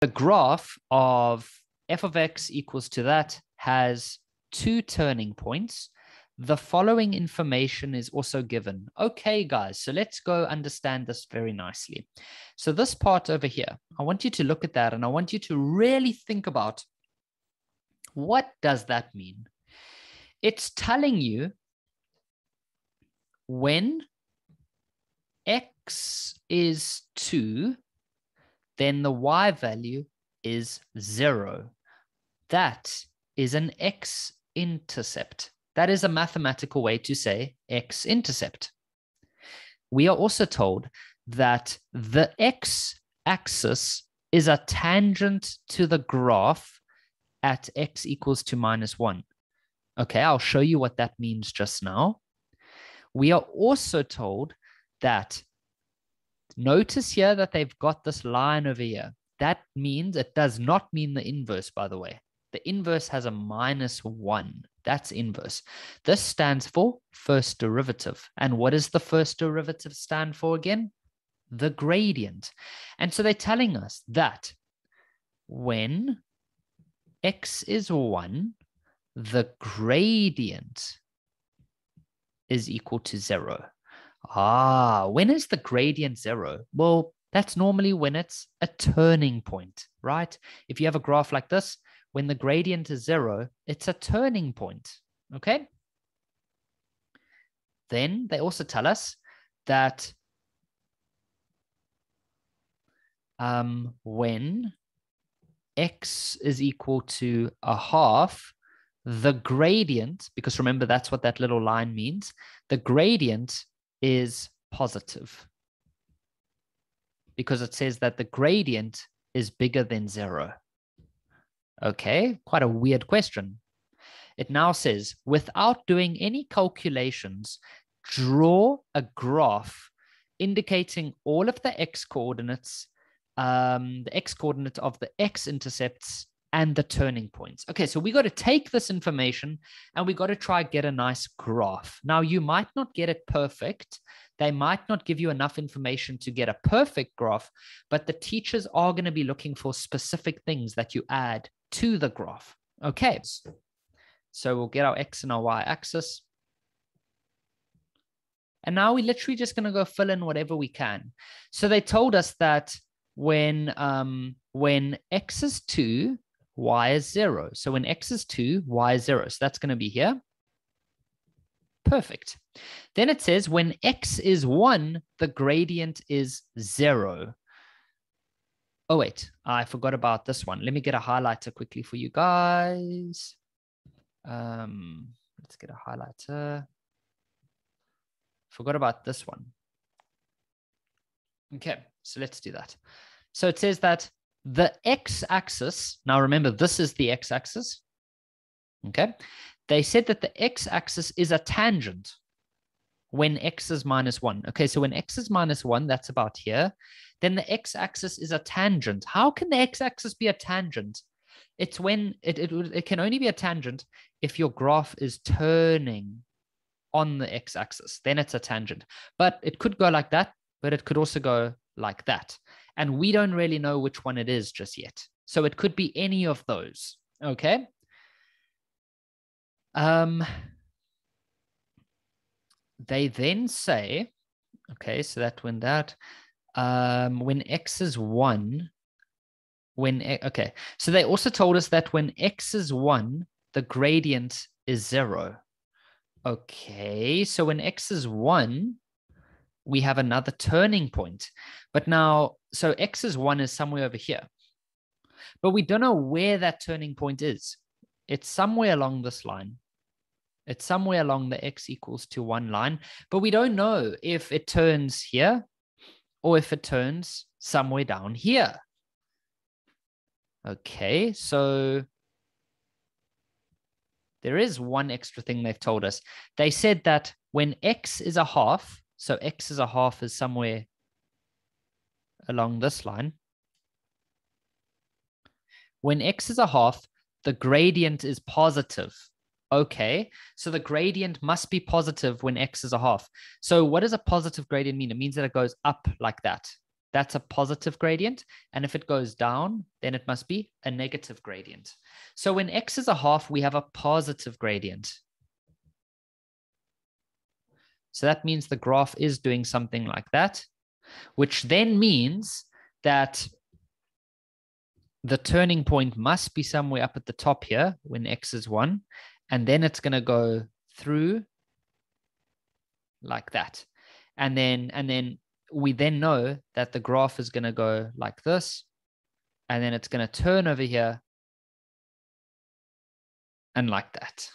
the graph of f of x equals to that has two turning points. The following information is also given. Okay, guys, so let's go understand this very nicely. So this part over here, I want you to look at that and I want you to really think about what does that mean? It's telling you when x is 2, then the y value is 0. That is an x-intercept. That is a mathematical way to say x-intercept. We are also told that the x-axis is a tangent to the graph at x equals to minus 1. Okay, I'll show you what that means just now. We are also told that notice here that they've got this line over here. That means it does not mean the inverse, by the way. The inverse has a minus one. That's inverse. This stands for first derivative. And what does the first derivative stand for again? The gradient. And so they're telling us that when x is 1, the gradient is equal to 0. Ah, when is the gradient 0? Well, that's normally when it's a turning point, right? If you have a graph like this, when the gradient is 0, it's a turning point, okay? Then they also tell us that um, when x is equal to a half, the gradient, because remember that's what that little line means, the gradient is positive because it says that the gradient is bigger than zero. Okay, quite a weird question. It now says, without doing any calculations, draw a graph indicating all of the x coordinates, um, the x coordinate of the x intercepts and the turning points. Okay, so we got to take this information and we got to try get a nice graph. Now, you might not get it perfect. They might not give you enough information to get a perfect graph, but the teachers are going to be looking for specific things that you add to the graph. Okay, so we'll get our X and our Y axis. And now we're literally just going to go fill in whatever we can. So they told us that when um, when X is 2, y is 0. So when x is 2, y is 0. So that's going to be here. Perfect. Then it says when x is 1, the gradient is 0. Oh, wait, I forgot about this one. Let me get a highlighter quickly for you guys. Um, let's get a highlighter. Forgot about this one. Okay, so let's do that. So it says that the x-axis, now remember, this is the x-axis, okay? They said that the x-axis is a tangent when x is minus 1. Okay, so when x is minus 1, that's about here. Then the x-axis is a tangent. How can the x-axis be a tangent? It's when it, it, it can only be a tangent if your graph is turning on the x-axis. Then it's a tangent. But it could go like that, but it could also go like that. And we don't really know which one it is just yet. So it could be any of those. Okay. Um, they then say, okay, so that when that, um, when x is one, when, okay, so they also told us that when x is one, the gradient is zero. Okay, so when x is one, we have another turning point. But now, so x is 1 is somewhere over here. But we don't know where that turning point is. It's somewhere along this line. It's somewhere along the x equals to 1 line. But we don't know if it turns here or if it turns somewhere down here. Okay, so there is one extra thing they've told us. They said that when x is a half, so x is a half is somewhere along this line. When x is a half, the gradient is positive. Okay, so the gradient must be positive when x is a half. So what does a positive gradient mean? It means that it goes up like that. that's a positive gradient. And if it goes down, then it must be a negative gradient. So when x is a half, we have a positive gradient. So that means the graph is doing something like that, which then means that the turning point must be somewhere up at the top here when x is 1. And then it's going to go through like that. And then and then we then know that the graph is going to go like this. And then it's going to turn over here and like that.